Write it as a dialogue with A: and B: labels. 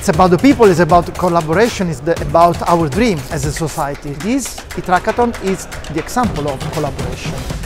A: It's about the people, it's about collaboration, it's the, about our dream as a society. This eTruckathon is the example of collaboration.